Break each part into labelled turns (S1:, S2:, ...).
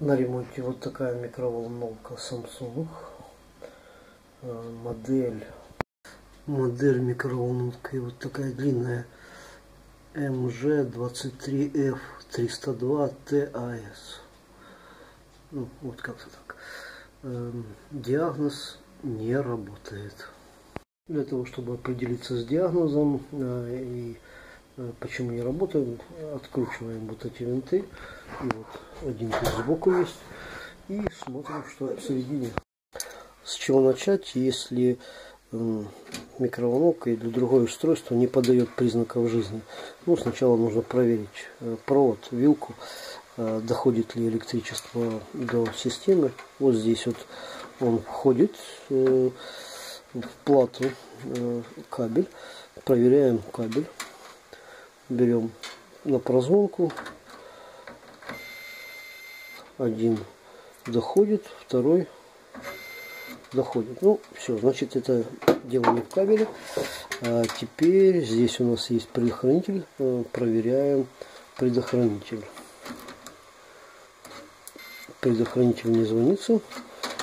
S1: На ремонте вот такая микроволновка Samsung. Э, модель. Модель микроволновки вот такая длинная. MG23F302TAS. Ну, вот как-то так. Эм, диагноз не работает. Для того, чтобы определиться с диагнозом э, и э, почему не работает, откручиваем вот эти винты. И вот один сбоку есть. И смотрим, что в середине. С чего начать, если микроволновка или другое устройство не подает признаков жизни. Ну, сначала нужно проверить э, провод, вилку, э, доходит ли электричество до системы. Вот здесь вот он входит э, в плату кабель. Проверяем кабель. Берем на прозвонку один доходит, второй доходит. Ну, все, значит, это дело не в кабеле. А теперь здесь у нас есть предохранитель. Э, проверяем предохранитель. Предохранитель не звонится.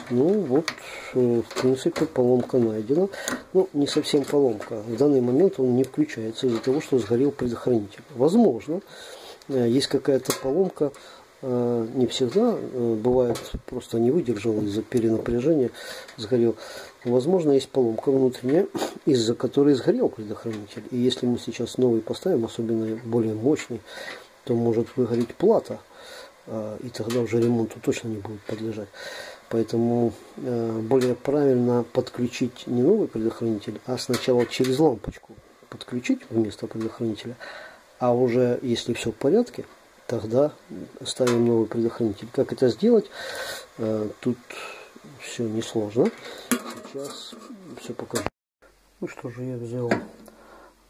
S1: Ну, вот, э, в принципе, поломка найдена. Ну, не совсем поломка. В данный момент он не включается из-за того, что сгорел предохранитель. Возможно, э, есть какая-то поломка не всегда э, бывает просто не выдержал из-за перенапряжения, сгорел. Возможно, есть поломка внутренняя, из-за которой сгорел предохранитель. И если мы сейчас новый поставим, особенно более мощный, то может выгореть плата. Э, и тогда уже ремонту точно не будет подлежать. Поэтому более правильно подключить не новый предохранитель, а сначала через лампочку подключить вместо предохранителя. А уже если все в порядке, тогда ставим новый предохранитель. Как это сделать? Э, тут все несложно. Сейчас все покажу. Ну что же, я взял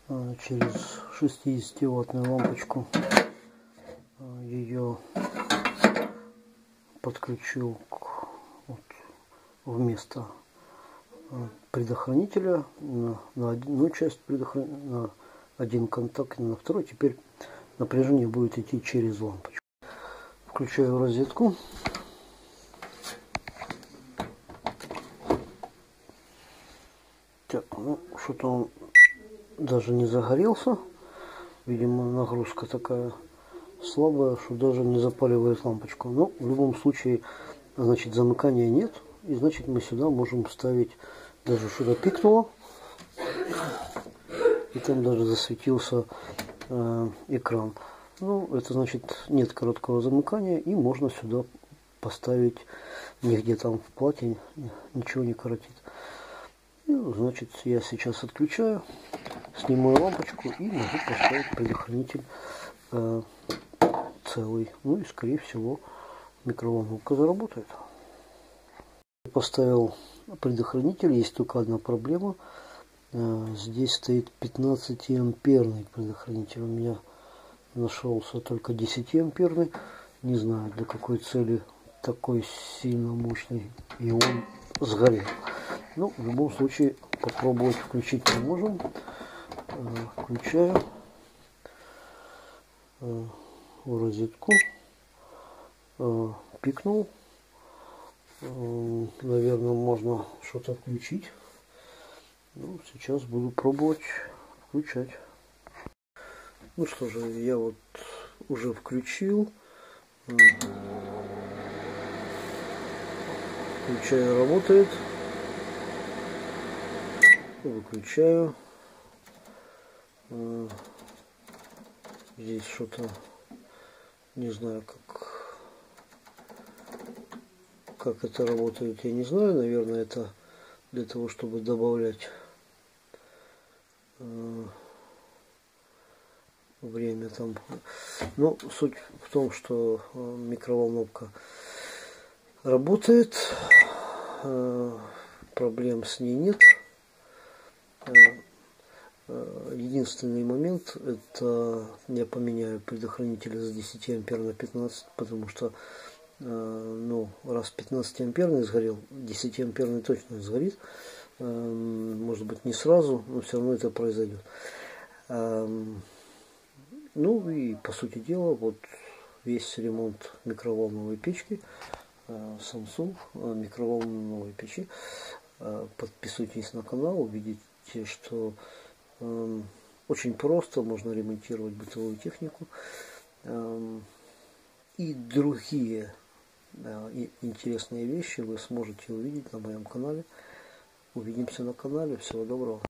S1: э, через 60 ваттную лампочку. Э, Ее подключил к, вот, вместо предохранителя на, на одну часть предохранителя, на один контакт, на второй. Теперь напряжение будет идти через лампочку. Включаю розетку. Так, ну что-то он даже не загорелся. Видимо, нагрузка такая слабая, что даже не запаливает лампочку. Но в любом случае, значит, замыкания нет. И значит, мы сюда можем ставить, даже что-то пикнуло. И там даже засветился экран. Ну, это значит нет короткого замыкания и можно сюда поставить нигде там в плате ничего не коротит. И, значит, я сейчас отключаю, снимаю лампочку и могу поставить предохранитель э, целый. Ну и, скорее всего, микроволновка заработает. Поставил предохранитель, есть только одна проблема – Э, здесь стоит 15 амперный предохранитель. У меня нашелся только 10 амперный. Не знаю для какой цели такой сильно мощный. И он сгорел. Ну, в любом случае, попробовать включить мы можем. Э, включаю э, в розетку. Пикнул. Наверное, можно что-то включить. Ну, сейчас буду пробовать включать. Ну что же, я вот уже включил. Включаю, работает. Выключаю. Здесь что-то, не знаю, как, как это работает, я не знаю. Наверное, это для того, чтобы добавлять время там. Ну, суть в том, что э, микроволновка работает, э, проблем с ней нет. Единственный момент, это я поменяю предохранитель с 10 ампер на 15, потому что ну, раз 15 амперный сгорел, 10 амперный точно сгорит. Эм, может быть не сразу, но все равно это произойдет. Эм, ну и по сути дела, вот весь ремонт микроволновой печки Samsung микроволновой печи. Подписывайтесь на канал, увидите, что очень просто можно ремонтировать бытовую технику и другие интересные вещи вы сможете увидеть на моем канале. Увидимся на канале. Всего доброго.